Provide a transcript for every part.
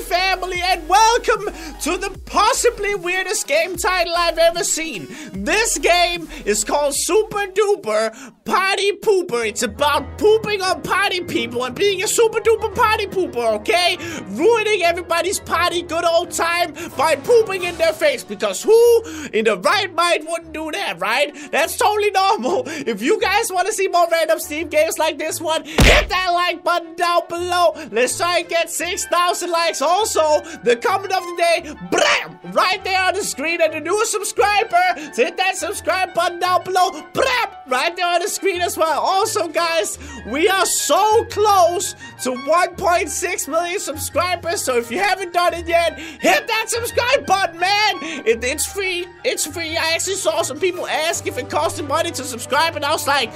fé family, and welcome to the possibly weirdest game title I've ever seen. This game is called Super Duper Party Pooper. It's about pooping on party people and being a super duper party pooper, okay? Ruining everybody's party good old time by pooping in their face because who in the right mind wouldn't do that, right? That's totally normal. If you guys want to see more random Steam games like this one, hit that like button down below. Let's try and get 6,000 likes. Also, the comment of the day, blam, right there on the screen. And the newest subscriber, so hit that subscribe button down below, blam, right there on the screen as well. Also, guys, we are so close to 1.6 million subscribers. So if you haven't done it yet, hit that subscribe button, man. It, it's free. It's free. I actually saw some people ask if it costed money to subscribe, and I was like,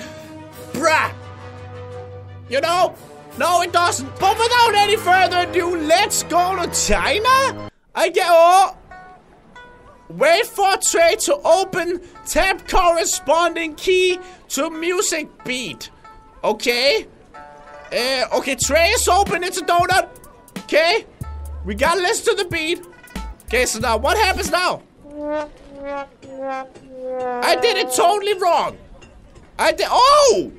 bruh. You know? No, it doesn't. But without any further ado, let's go to China. I get. all. Wait for tray to open. Tap corresponding key to music beat. Okay. Uh, okay, tray is open. It's a donut. Okay. We gotta listen to the beat. Okay, so now what happens now? I did it totally wrong. I did. Oh!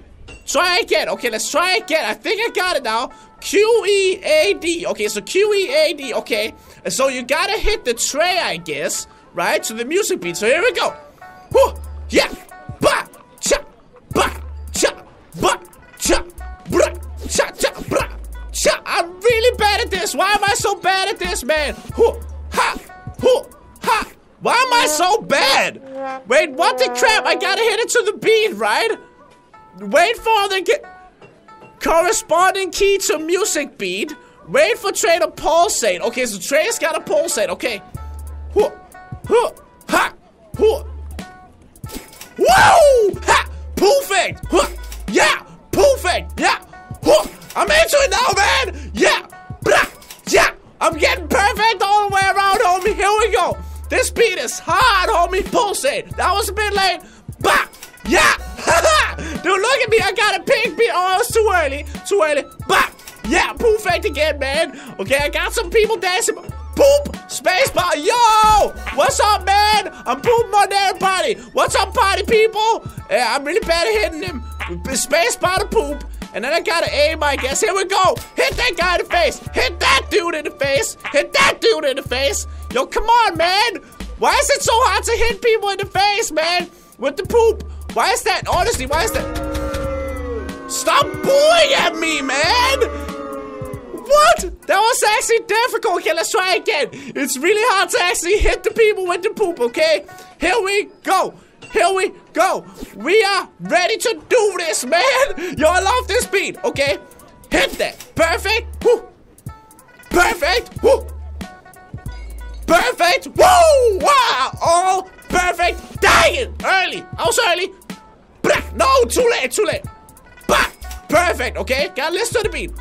Try again. Okay, let's try again. I think I got it now. Q E A D. Okay, so Q E A D. Okay, so you gotta hit the tray, I guess, right? To the music beat. So here we go. Whoo! Yeah! Ba! Cha! Ba! Cha! Ba! Cha! Bra! Cha! Cha! Bra! Cha! I'm really bad at this. Why am I so bad at this, man? Whoo! Ha! Whoo! Ha! Why am I so bad? Wait, what the crap? I gotta hit it to the beat, right? Wait for the corresponding key to music beat. Wait for tray to pulsate. Okay, so tray's got to pulsate. Okay. Huh, huh, ha, huh. Whoa! Ha! Perfect! Huh. Yeah! Perfect! Yeah! Huh. I'm into it now, man! Yeah! Blah! Yeah! I'm getting perfect all the way around, homie. Here we go. This beat is hard, homie. Pulsate. That was a bit late. Bah! Yeah! Dude, look at me. I got a pink beat. Oh, it's too early. Too early. Bah! Yeah, perfect again, man. Okay, I got some people dancing. Poop! Spacebar! Yo! What's up, man? I'm pooping on everybody. What's up, party people? Yeah, I'm really bad at hitting them. Spacebar to poop. And then I gotta aim, I guess. Here we go. Hit that guy in the face. Hit that dude in the face. Hit that dude in the face. Yo, come on, man. Why is it so hard to hit people in the face, man? With the poop. Why is that? Honestly, why is that? Stop booing at me, man! What? That was actually difficult. Okay, let's try again. It's really hard to actually hit the people with the poop, okay? Here we go. Here we go. We are ready to do this, man. I love this beat. Okay, hit that. Perfect. Woo. Perfect. Woo. Perfect. Woo! Wow! All perfect. Dang it! Early. I was early. No, too late. Too late. Bah. Perfect. Okay, gotta listen to the beat.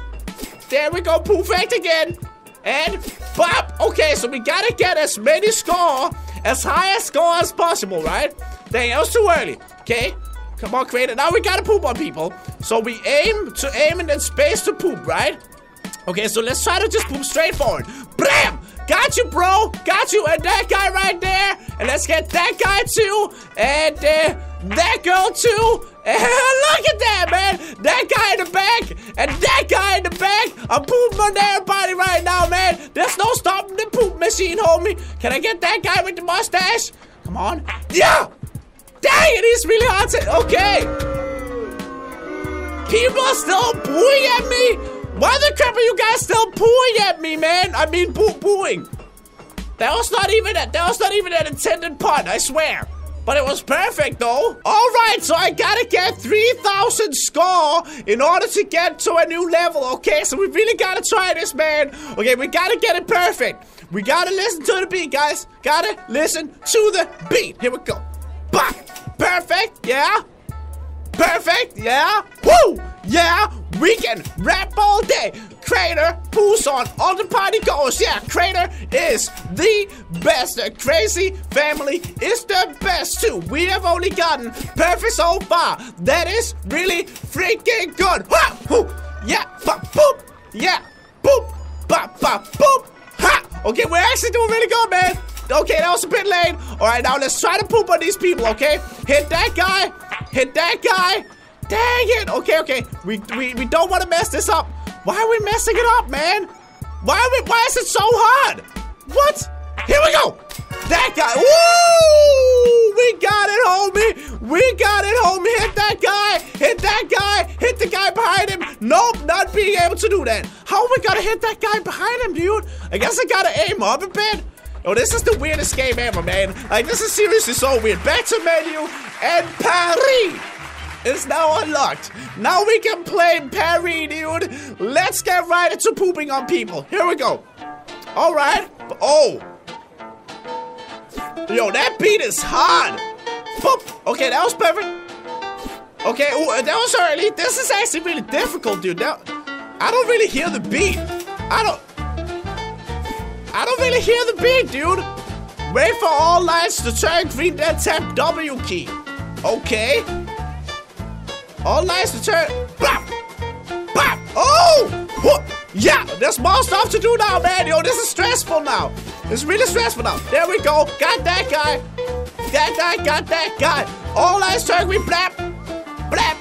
There we go. Perfect again. And bop. Okay, so we gotta get as many score, as high a score as possible, right? Dang, that was too early. Okay. Come on, creator. Now we gotta poop on people. So we aim to aim and then space to poop, right? Okay, so let's try to just poop straight forward. Bam! Got you, bro. Got you. And that guy right there. And let's get that guy too. And uh, that girl too. And look at that, man. That guy in the back. And that guy in the back. I'm pooping on everybody right now, man. There's no stopping the poop machine, homie. Can I get that guy with the mustache? Come on. Yeah. Dang it is really hard to. Okay. People are still booing at me. Why the crap are you guys still booing at me, man? I mean, boo booing. That was not even a, that was not even an intended pun. I swear. But it was perfect, though. All right, so I gotta get 3,000 score in order to get to a new level, okay? So we really gotta try this, man. Okay, we gotta get it perfect. We gotta listen to the beat, guys. Gotta listen to the beat. Here we go. Bah! Perfect, yeah? Perfect, yeah? Woo! Yeah, we can rap all day. Crainer, Busan, all the party goes. Yeah, Crainer is the best. The crazy family is the best too. We have only gotten perfect so far. That is really freaking good. Ha! Hoo! Yeah, ba boop. Yeah, boop, ba ba boop. Ha! Okay, we're actually doing really good, man. Okay, that was a bit late. All right, now let's try to poop on these people, okay? Hit that guy. Hit that guy. Dang it. Okay, okay. We, we, we don't want to mess this up. Why are we messing it up, man? Why, are we, why is it so hard? What? Here we go. That guy. Woo! We got it, homie. We got it, homie. Hit that guy. Hit that guy. Hit the guy behind him. Nope, not being able to do that. How are we gonna hit that guy behind him, dude? I guess I gotta aim up a bit. Oh, this is the weirdest game ever, man. Like, this is seriously so weird. Back to menu, and Paris is now unlocked. Now we can play Paris, dude. Let's get right into pooping on people. Here we go. All right. Oh. Yo, that beat is hard. Boop. Okay, that was perfect. Okay, ooh, uh, that was early. This is actually really difficult, dude. That, I don't really hear the beat. I don't... I don't really hear the beat, dude. Wait for all lights to turn green, then tap W key. Okay. All lights to turn... Bop! Bop! Oh! What? Yeah, there's more stuff to do now, man. Yo, this is stressful now. It's really stressful now. There we go. Got that guy. Got That guy, got that guy. All lights turn green. Blap! Blap!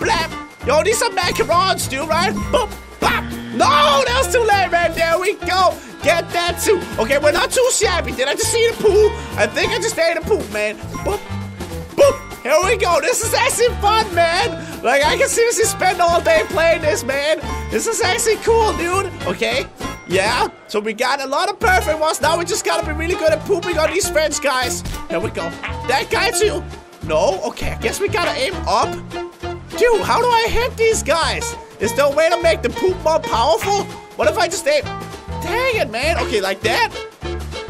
Blap! Yo, these are macarons, dude, right? Boop! Bop! No, that was too late, man. There we go. Get that too. Okay, we're not too shabby. Did I just see the pool? I think I just ate a poop, man. Boop, boop. Here we go. This is actually fun, man. Like, I can seriously spend all day playing this, man. This is actually cool, dude. Okay. Yeah, so we got a lot of perfect ones. Now we just gotta be really good at pooping on these French guys. Here we go. That guy too. No? Okay, I guess we gotta aim up. Dude, how do I hit these guys? Is there a way to make the poop more powerful? What if I just aim? Dang it, man. Okay, like that?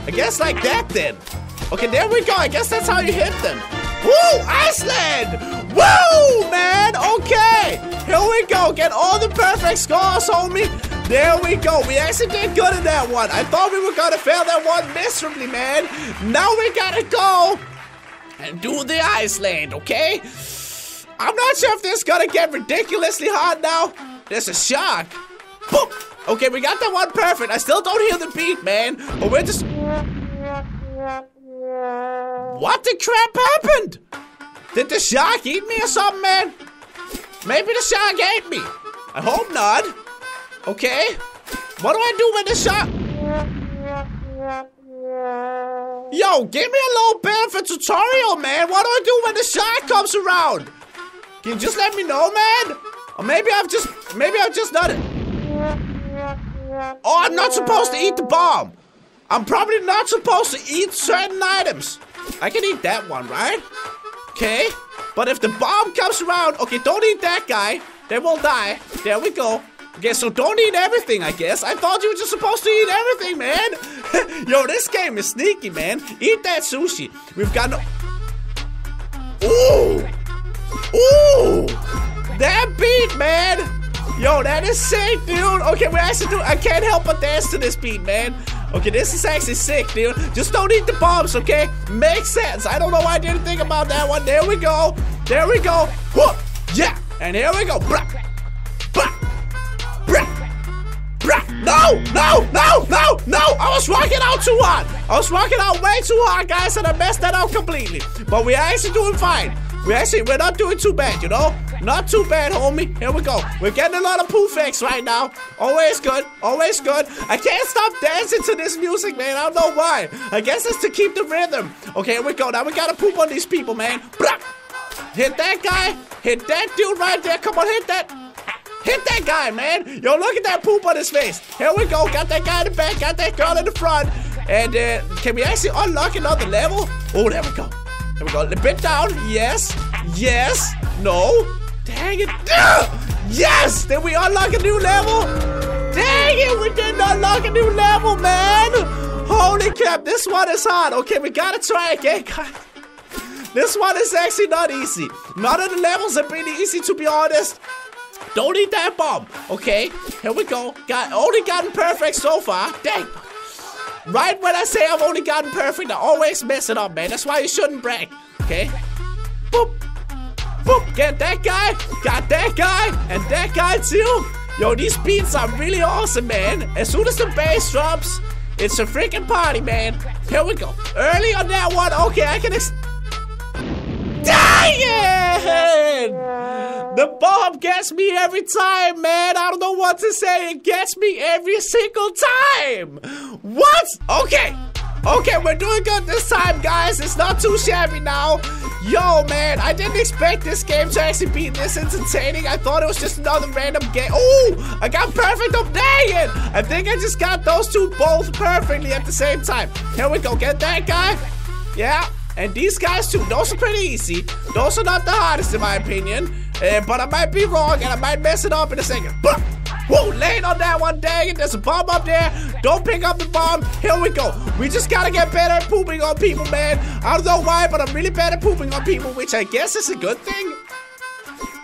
I guess like that then. Okay, there we go. I guess that's how you hit them. Woo! Iceland! Woo, man! Okay! Here we go. Get all the perfect scores, homie. There we go. We actually did good in that one. I thought we were gonna fail that one miserably, man. Now we gotta go and do the Iceland, okay? I'm not sure if this is gonna get ridiculously hard now. There's a shark. Boop! Okay, we got that one perfect. I still don't hear the beat, man. But we're just. What the crap happened? Did the shark eat me or something, man? Maybe the shark ate me. I hope not. Okay. What do I do when the shark. Yo, give me a little bit of a tutorial, man. What do I do when the shark comes around? Can you just let me know, man? Or maybe I've just, maybe I've just done it. Oh, I'm not supposed to eat the bomb. I'm probably not supposed to eat certain items. I can eat that one, right? Okay. But if the bomb comes around, okay, don't eat that guy. They will die. There we go. Okay, so don't eat everything, I guess. I thought you were just supposed to eat everything, man. Yo, this game is sneaky, man. Eat that sushi. We've got no... Ooh! Ooh! That beat, man! Yo, that is sick, dude. Okay, we actually do. I can't help but dance to this beat, man. Okay, this is actually sick, dude. Just don't eat the bombs, okay? Makes sense. I don't know why I didn't think about that one. There we go. There we go. Whoop! Yeah! And here we go. Blah! Blah! Blah! No! No! No! No! No! I was rocking out too hard. I was rocking out way too hard, guys, and I messed that up completely. But we're actually doing fine. We actually, we're not doing too bad, you know? Not too bad, homie. Here we go. We're getting a lot of poo facts right now. Always good. Always good. I can't stop dancing to this music, man. I don't know why. I guess it's to keep the rhythm. Okay, here we go. Now we gotta poop on these people, man. Hit that guy. Hit that dude right there. Come on, hit that. Hit that guy, man. Yo, look at that poop on his face. Here we go. Got that guy in the back. Got that girl in the front. And uh, can we actually unlock another level? Oh, there we go. There we go. A bit down. Yes. Yes. No. Dang it. Yes! Did we unlock a new level? Dang it, we did not unlock a new level, man! Holy crap, this one is hard. Okay, we gotta try again. This one is actually not easy. None of the levels are pretty easy, to be honest. Don't eat that bomb. Okay, here we go. Got only gotten perfect so far. Dang. Right when I say I've only gotten perfect, I always mess it up, man. That's why you shouldn't brag. Okay? Boop. Boop. Get that guy. Got that guy. And that guy too. Yo, these beats are really awesome, man. As soon as the bass drops, It's a freaking party, man. Here we go. Early on that one. Okay, I can. Ex- Dang it! The bomb gets me every time, man. I don't know what to say. It gets me every single time. What? Okay. Okay, we're doing good this time, guys. It's not too shabby now. Yo, man, I didn't expect this game to actually be this entertaining. I thought it was just another random game. Oh, I got perfect up there. I think I just got those two both perfectly at the same time. Here we go. Get that guy. Yeah. And these guys too. Those are pretty easy. Those are not the hardest in my opinion. Uh, but I might be wrong and I might mess it up in a second. But Whoa, laying on that one, dang it. There's a bomb up there. Don't pick up the bomb. Here we go. We just gotta get better at pooping on people, man. I don't know why, but I'm really bad at pooping on people, which I guess is a good thing.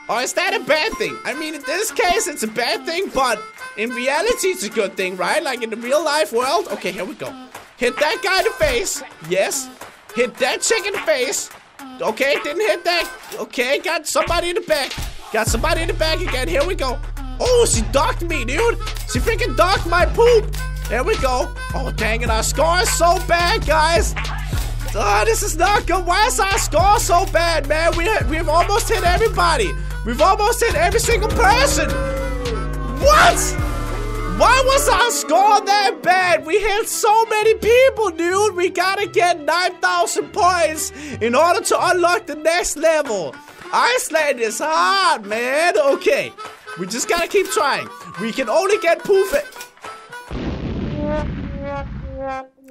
Or is that a bad thing? I mean, in this case, it's a bad thing, but in reality, it's a good thing, right? Like in the real life world. Okay, here we go. Hit that guy in the face. Yes. Hit that chick in the face. Okay, didn't hit that. Okay, got somebody in the back. Got somebody in the back again. Here we go. Oh, she docked me, dude. She freaking docked my poop. There we go. Oh, dang it. Our score is so bad, guys. Oh, this is not good. Why is our score so bad, man? We, we've almost hit everybody. We've almost hit every single person. What? Why was our score that bad? We hit so many people, dude. We gotta get 9,000 points in order to unlock the next level. Iceland is hard, man. Okay. We just gotta keep trying. We can only get poof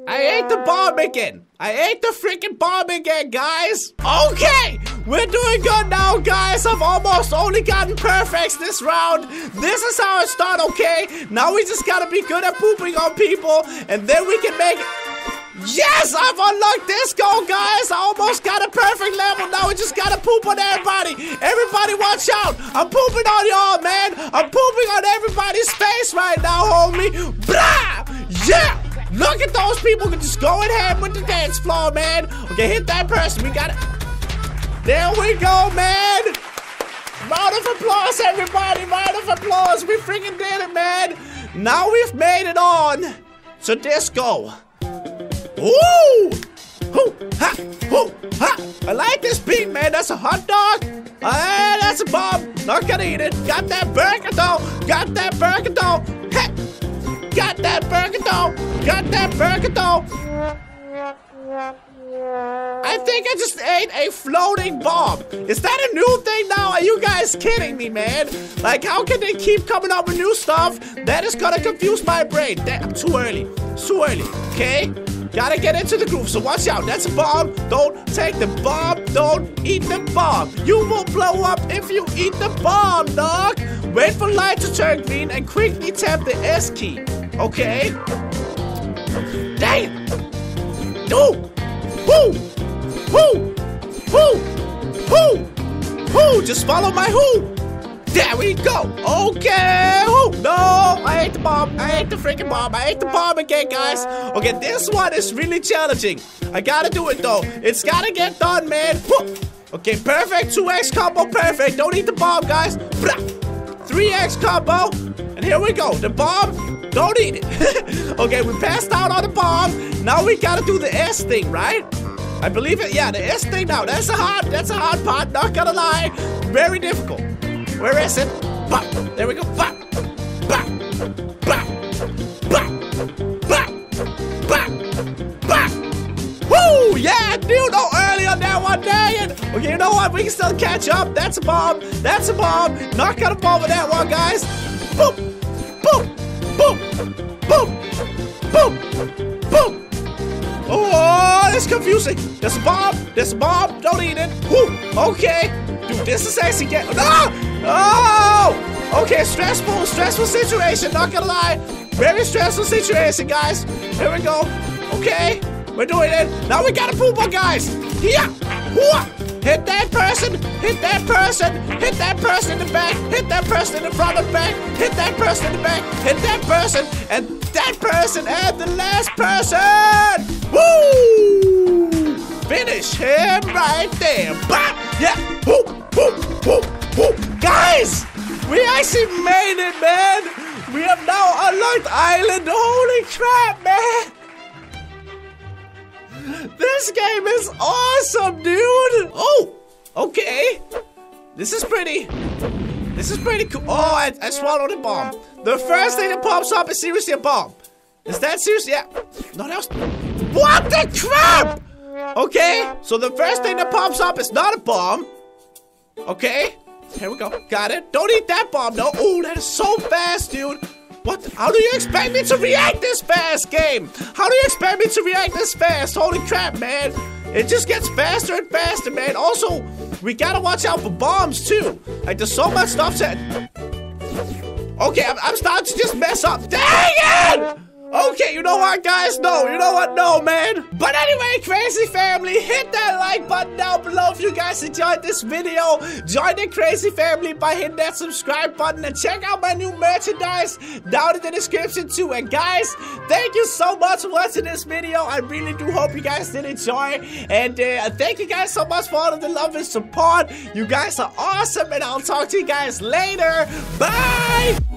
I ate the bomb again. I ate the freaking bomb again, guys. Okay, we're doing good now, guys. I've almost only gotten perfects this round. This is how it started, okay? Now we just gotta be good at pooping on people, and then we can make Yes, I've unlocked this goal, guys. I almost got a perfect level. Now we just gotta poop on everybody. Everybody watch out. I'm pooping on y'all, man. I'm pooping on everybody's face right now, homie. Blah! Yeah! Look at those people Can just going ahead with the dance floor, man. Okay, hit that person. We got it. There we go, man. Round of applause, everybody. Round of applause. We freaking did it, man. Now we've made it on to disco. Ooh! Hoo, ha, hoo, ha. I like this beat, man. That's a hot dog. Hey, that's a bomb. Not gonna eat it. Got that burger though. Got that burger though. Hey. Got that burger though. Got that burger though. I think I just ate a floating bomb. Is that a new thing now? Are you guys kidding me, man? Like, how can they keep coming up with new stuff? That is gonna confuse my brain. Damn, too early. Too early, okay? Gotta get into the groove, so watch out. That's a bomb. Don't take the bomb. Don't eat the bomb. You will blow up if you eat the bomb, dog. Wait for light to turn green and quickly tap the S key. Okay? Dang. No. Woo! Woo! Woo! Woo! Woo! Just follow my who! There we go. Okay. No, I ate the freaking bomb. I ate the bomb again, guys. Okay, this one is really challenging. I gotta do it though. It's gotta get done, man. Okay, perfect. 2x combo, perfect. Don't eat the bomb, guys. 3x combo. And here we go. The bomb, don't eat it. okay, we passed out on the bomb. Now we gotta do the S thing, right? I believe it. Yeah, the S thing now. That's a hard, that's a hard part. Not gonna lie. Very difficult. Where is it? There we go. Woo! Yeah, dude. No early on that one, dang it. Okay, you know what? We can still catch up. That's a bomb. That's a bomb. Not gonna bomb with that one, guys. Boom, boom, boom, boom, boom, boom. Oh, that's confusing. There's a bomb. There's a bomb. Don't eat it. Woo. Okay. Dude, this is actually getting. No! Oh! Okay, stressful, stressful situation. Not gonna lie. Very stressful situation, guys. Here we go. Okay. We're doing it. Now we gotta poop on guys. Yeah. Hit that person. Hit that person. Hit that person in the back. Hit that person in the front of the back. Hit that person in the back. Hit that person. And that person. And the last person. Woo! Finish him right there. Bop. Yeah. Whoop, whoop, whoop, whoop. Guys, we actually made it, man. We have now unlocked Island. Holy crap, man. This game is awesome, dude! Oh! Okay. This is pretty. This is pretty cool. Oh, I, I swallowed a bomb. The first thing that pops up is seriously a bomb. Is that serious? Yeah. No, that was... What the crap? Okay, so the first thing that pops up is not a bomb. Okay, here we go. Got it. Don't eat that bomb, no. Oh, that is so fast, dude. What? How do you expect me to react this fast, game? How do you expect me to react this fast? Holy crap, man. It just gets faster and faster, man. Also, we gotta watch out for bombs, too. Like, there's so much stuff to... Okay, I'm, I'm starting to just mess up. Dang it! Okay, you know what, guys? No, you know what? No, man. But anyway, crazy family, hit that like button down below if you guys enjoyed this video. Join the crazy family by hitting that subscribe button and check out my new merchandise down in the description too. And guys, thank you so much for watching this video. I really do hope you guys did enjoy. And uh, thank you guys so much for all of the love and support. You guys are awesome, and I'll talk to you guys later. Bye!